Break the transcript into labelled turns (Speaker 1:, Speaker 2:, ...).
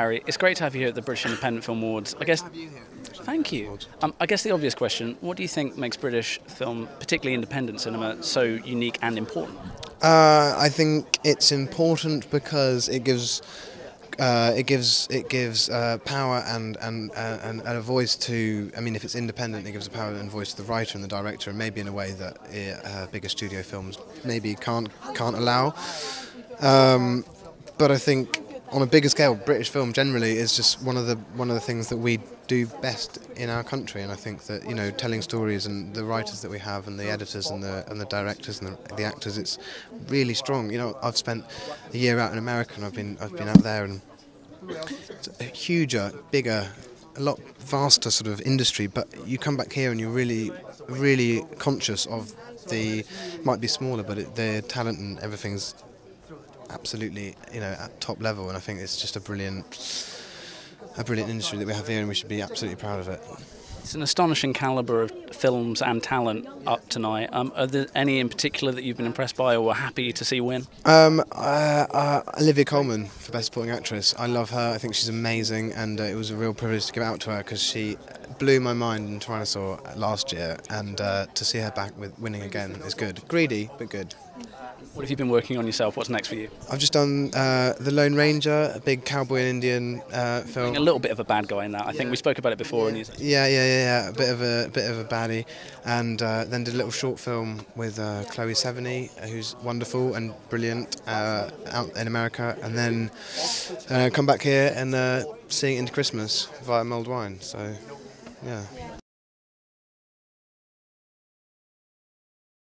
Speaker 1: Harry. It's great to have you here at the British Independent Film Awards. I guess. Thank you. Um, I guess the obvious question: What do you think makes British film, particularly independent cinema, so unique and important?
Speaker 2: Uh, I think it's important because it gives uh, it gives it gives uh, power and and, uh, and and a voice to. I mean, if it's independent, it gives a power and voice to the writer and the director, and maybe in a way that uh, bigger studio films maybe can't can't allow. Um, but I think on a bigger scale, British film generally is just one of the one of the things that we do best in our country, and I think that you know telling stories and the writers that we have and the editors and the and the directors and the, the actors, it's really strong. You know, I've spent a year out in America, and I've been I've been out there, and it's a huger, bigger, a lot vaster sort of industry. But you come back here, and you're really really conscious of the might be smaller, but it, the talent and everything's absolutely, you know, at top level. And I think it's just a brilliant, a brilliant industry that we have here, and we should be absolutely proud of it.
Speaker 1: It's an astonishing calibre of films and talent up tonight. Um, are there any in particular that you've been impressed by or were happy to see win?
Speaker 2: Um, uh, uh, Olivia Colman for Best Supporting Actress. I love her. I think she's amazing, and uh, it was a real privilege to give out to her because she blew my mind in Tyrannosaur last year, and uh, to see her back with winning again is good. Greedy, but good.
Speaker 1: What have you been working on yourself? What's next for you?
Speaker 2: I've just done uh, The Lone Ranger, a big cowboy and Indian uh, film.
Speaker 1: a little bit of a bad guy in that. I yeah. think we spoke about it before.
Speaker 2: Yeah, yeah, yeah, yeah, yeah, a bit of a, bit of a baddie, and uh, then did a little short film with uh, Chloe Sevigny, who's wonderful and brilliant uh, out in America, and then uh, come back here and seeing it into Christmas via Mulled Wine. So, yeah.